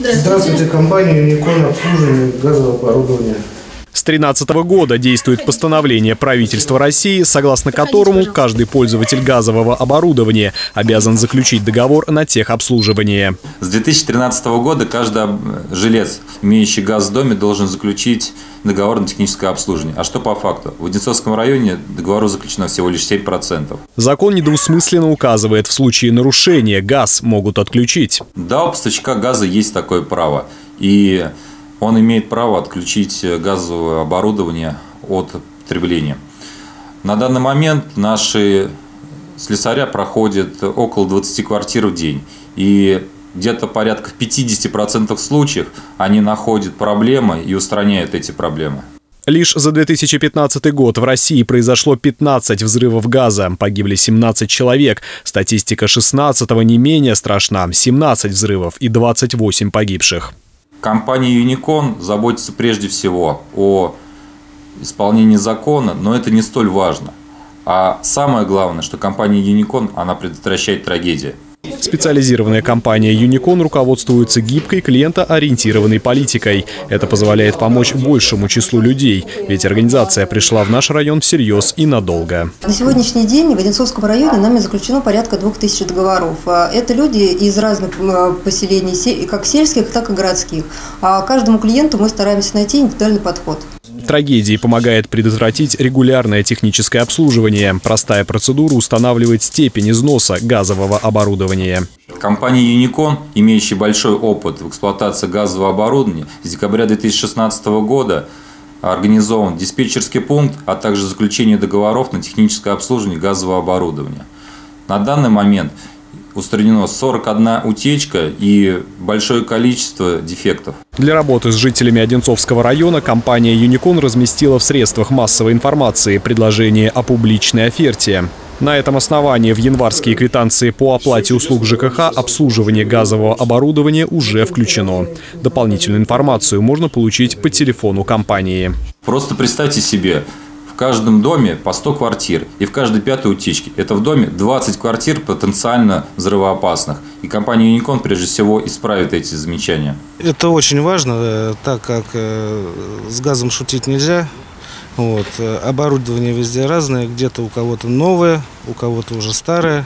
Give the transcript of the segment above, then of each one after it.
Здравствуйте, компания Unicon обслуживание газового оборудования. С 2013 года действует постановление правительства России, согласно которому каждый пользователь газового оборудования обязан заключить договор на техобслуживание. С 2013 года каждый жилец, имеющий газ в доме, должен заключить договор на техническое обслуживание. А что по факту? В Одинцовском районе договору заключено всего лишь 7%. Закон недвусмысленно указывает, в случае нарушения газ могут отключить. Да, у поставщика газа есть такое право. И он имеет право отключить газовое оборудование от потребления. На данный момент наши слесаря проходят около 20 квартир в день. И где-то порядка в 50% случаев они находят проблемы и устраняют эти проблемы. Лишь за 2015 год в России произошло 15 взрывов газа, погибли 17 человек. Статистика 16-го не менее страшна – 17 взрывов и 28 погибших. Компания Unicon заботится прежде всего о исполнении закона, но это не столь важно. А самое главное, что компания Unicon, она предотвращает трагедии. Специализированная компания Unicon руководствуется гибкой клиентоориентированной политикой. Это позволяет помочь большему числу людей, ведь организация пришла в наш район всерьез и надолго. На сегодняшний день в Одинцовском районе нами заключено порядка 2000 договоров. А это люди из разных поселений, как сельских, так и городских. А каждому клиенту мы стараемся найти индивидуальный подход. Трагедии помогает предотвратить регулярное техническое обслуживание. Простая процедура устанавливает степень износа газового оборудования. Компания Unicon, имеющая большой опыт в эксплуатации газового оборудования, с декабря 2016 года организован диспетчерский пункт, а также заключение договоров на техническое обслуживание газового оборудования. На данный момент устранено 41 утечка и большое количество дефектов. Для работы с жителями Одинцовского района компания Unicon разместила в средствах массовой информации предложение о публичной оферте. На этом основании в январские квитанции по оплате услуг ЖКХ обслуживание газового оборудования уже включено. Дополнительную информацию можно получить по телефону компании. Просто представьте себе, в каждом доме по 100 квартир и в каждой пятой утечке. Это в доме 20 квартир потенциально взрывоопасных. И компания Unicon прежде всего исправит эти замечания. Это очень важно, э, так как э, с газом шутить нельзя. Вот. Э, оборудование везде разное, где-то у кого-то новое, у кого-то уже старое.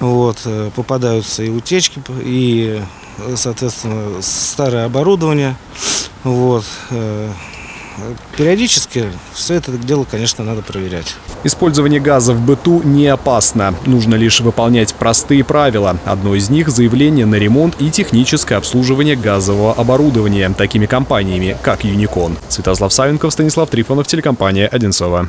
Вот. Попадаются и утечки, и, соответственно, старое оборудование. Вот. Периодически все это дело, конечно, надо проверять. Использование газа в быту не опасно. Нужно лишь выполнять простые правила. Одно из них – заявление на ремонт и техническое обслуживание газового оборудования такими компаниями, как Unicon. Святослав Савенков, Станислав Трифонов, телекомпания «Одинцова».